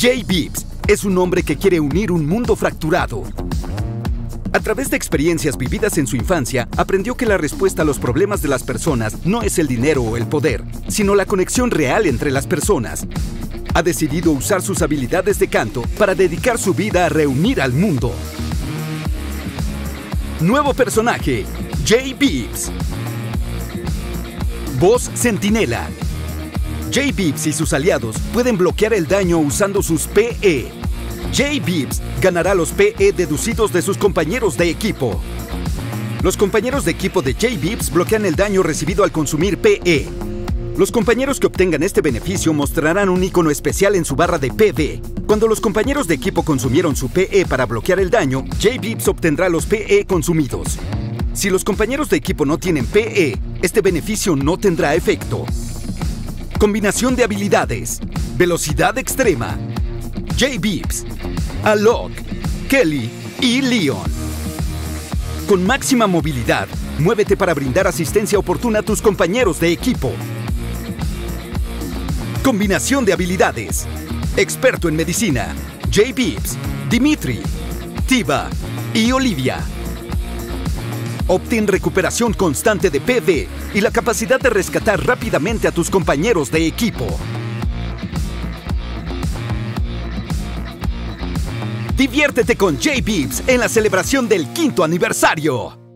Jay Bibbs es un hombre que quiere unir un mundo fracturado. A través de experiencias vividas en su infancia, aprendió que la respuesta a los problemas de las personas no es el dinero o el poder, sino la conexión real entre las personas. Ha decidido usar sus habilidades de canto para dedicar su vida a reunir al mundo. Nuevo personaje, Jay Bibbs. Voz Centinela. Jay Bibbs y sus aliados pueden bloquear el daño usando sus PE. Jay Bibbs ganará los PE deducidos de sus compañeros de equipo. Los compañeros de equipo de Jay Bibbs bloquean el daño recibido al consumir PE. Los compañeros que obtengan este beneficio mostrarán un icono especial en su barra de PV. Cuando los compañeros de equipo consumieron su PE para bloquear el daño, Jay Bibbs obtendrá los PE consumidos. Si los compañeros de equipo no tienen PE, este beneficio no tendrá efecto. Combinación de habilidades. Velocidad extrema. Jay Bibbs, Alok, Kelly y Leon. Con máxima movilidad, muévete para brindar asistencia oportuna a tus compañeros de equipo. Combinación de habilidades. Experto en medicina. Jay Bibbs, Dimitri, Tiva y Olivia. Obtén recuperación constante de PV y la capacidad de rescatar rápidamente a tus compañeros de equipo. Diviértete con J-Beeps en la celebración del quinto aniversario.